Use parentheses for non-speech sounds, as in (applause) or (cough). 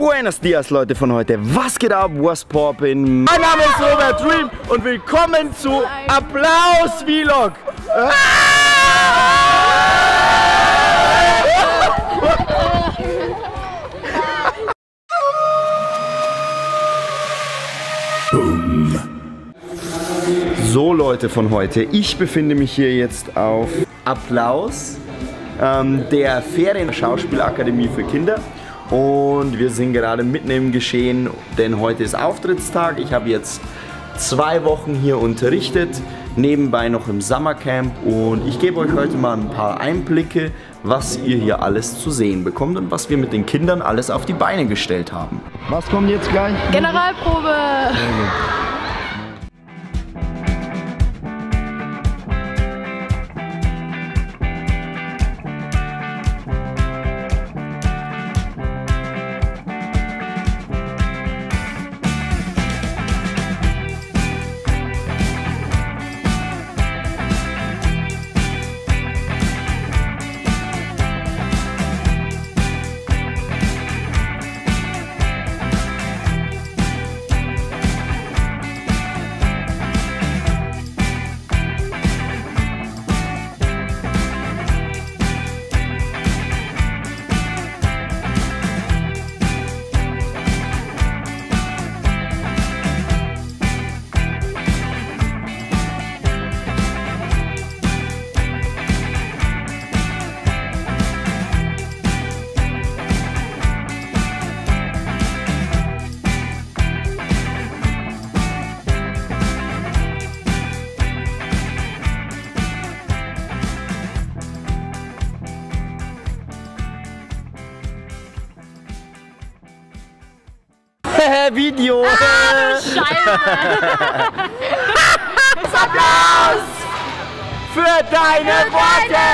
Buenos Dias, Leute von heute. Was geht ab? Was poppin? Mein Name ist Robert Dream und willkommen zu Applaus Vlog. So Leute von heute, ich befinde mich hier jetzt auf Applaus, ähm, der Ferien-Schauspielakademie für Kinder. Und wir sind gerade mitten im Geschehen, denn heute ist Auftrittstag. Ich habe jetzt zwei Wochen hier unterrichtet, nebenbei noch im Summercamp und ich gebe euch heute mal ein paar Einblicke, was ihr hier alles zu sehen bekommt und was wir mit den Kindern alles auf die Beine gestellt haben. Was kommt jetzt gleich? Generalprobe! Video! (laughs) Scheiße! Applaus für deine Worte